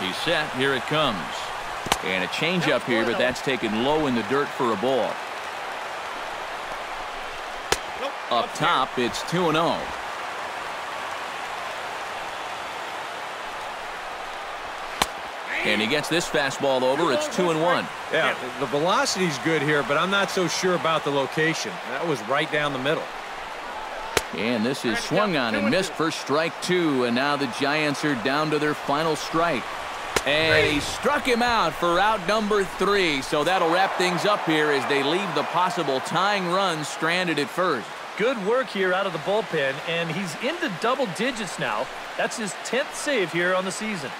He's set. Here it comes. And a changeup here, but that's taken low in the dirt for a ball. Up top, it's 2-0. And he gets this fastball over. It's 2 and 1. Yeah, the velocity's good here, but I'm not so sure about the location. That was right down the middle. And this is swung on and missed for strike two. And now the Giants are down to their final strike. And he struck him out for out number three. So that'll wrap things up here as they leave the possible tying run stranded at first. Good work here out of the bullpen, and he's into double digits now. That's his 10th save here on the season.